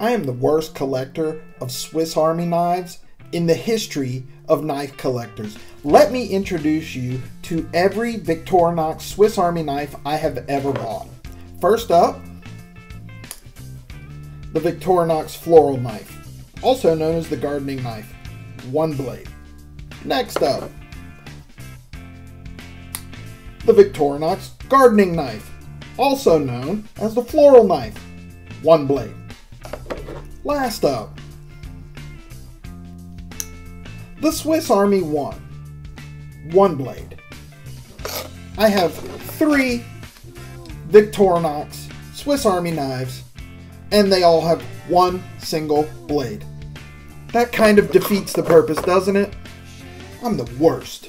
I am the worst collector of Swiss Army knives in the history of knife collectors. Let me introduce you to every Victorinox Swiss Army knife I have ever bought. First up, the Victorinox floral knife, also known as the gardening knife, one blade. Next up, the Victorinox gardening knife, also known as the floral knife, one blade. Last up, the Swiss Army One, one blade. I have three Victorinox Swiss Army knives, and they all have one single blade. That kind of defeats the purpose, doesn't it? I'm the worst.